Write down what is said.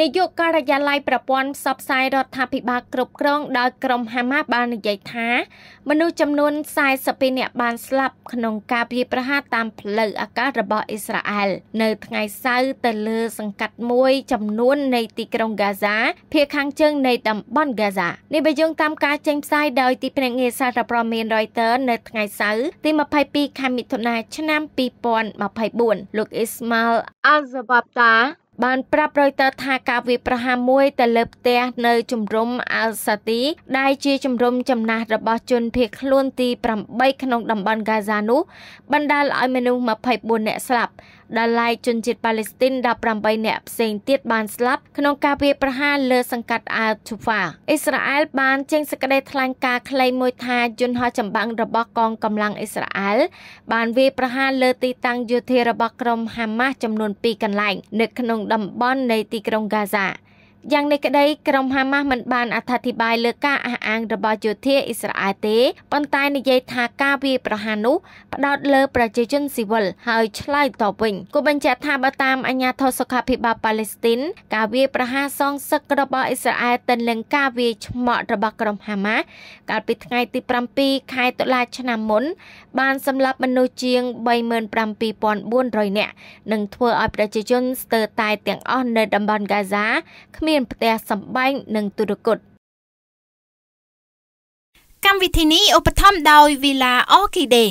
នាយកការិយាល័យប្រព័ន្ធផ្សព្វផ្សាយរដ្ឋាភិបាលគ្រប់គ្រងដោយក្រុមហាម៉ាស់បាននិយាយថា មនុស្សចំនួន42នាក់បានស្លាប់ក្នុងការវាយប្រហារតាមផ្លូវអាកាសរបស់អ៊ីស្រាអែលនៅថ្ងៃសៅរ៍ទៅលើសង្កាត់មួយចំនួននៃទីក្រុងហ្គាហ្សាភាគខាងជើងនៃតំបន់ហ្គាហ្សានេះបើយោងតាមការចេញផ្សាយដោយទីភ្នាក់ងារសារព័ត៌មាន Reuters នៅថ្ងៃសៅរ៍ទី22ខែមិថុនាឆ្នាំ2024លោកអ៊ីស្ម៉ាល់អាល់ហ្សាបាប់តា បានប្រាប់រយតើថាការវាយប្រហារមួយទៅលើផ្ទះនៅជំរំអាល់សាទី ដែលជាជំរំចំណាស់របស់ជនភៀសខ្លួនទី8ក្នុងតំបន់ហ្គាហ្សានោះបណ្ដាលឲ្យមនុស្ស24នាក់ស្លាប់ដែលឡែកជនជាតិប៉ាឡេស្ទីន18នាក់ផ្សេងទៀតបានស្លាប់ក្នុងការវាយប្រហារលើសង្កាត់អាទូហ្វាអ៊ីស្រាអែលបានចេញសេចក្តីថ្លែងការណ៍ខ្លីមួយថាយន្តហោះចម្បាំងរបស់កងកម្លាំងអ៊ីស្រាអែលបានវាយប្រហារលើទីតាំងយោធារបស់ក្រុមហាម៉ាស់ចំនួន2កន្លែងនៅក្នុងតំបន់នៃទីក្រុងហ្គាហ្សា យ៉ាងនេះក្តីក្រុមហាម៉ាស់មិនបានអត្ថាធិប្បាយលើការអះអាងរបស់យោធាអ៊ីស្រាអែលទេប៉ុន្តែនិយាយថាការវាយប្រហារនោះផ្ដោតលើប្រជាជនស៊ីវិលហើយឆ្លើយតបវិញគូបញ្ជាក់ថាបើតាមអាជ្ញាធរសុខាភិបាលប៉ាឡេស្ទីនការវាយប្រហារសងសឹករបស់អ៊ីស្រាអែលទៅនឹងការវាយឆ្មក់របស់ក្រុមហាម៉ាស់កាលពីថ្ងៃទី7ខែតុលាឆ្នាំមុន បានសម្លាប់មនុស្សជាង37400នាក់និងធ្វើឲ្យប្រជាជនស្ទើរតែទាំងអស់នៅតំបន់ហ្គាហ្សាគ្មានផ្ទះសម្បែងនិងទូរគតកម្មវិធីនេះឧបត្ថម្ភដោយ Villa Orchide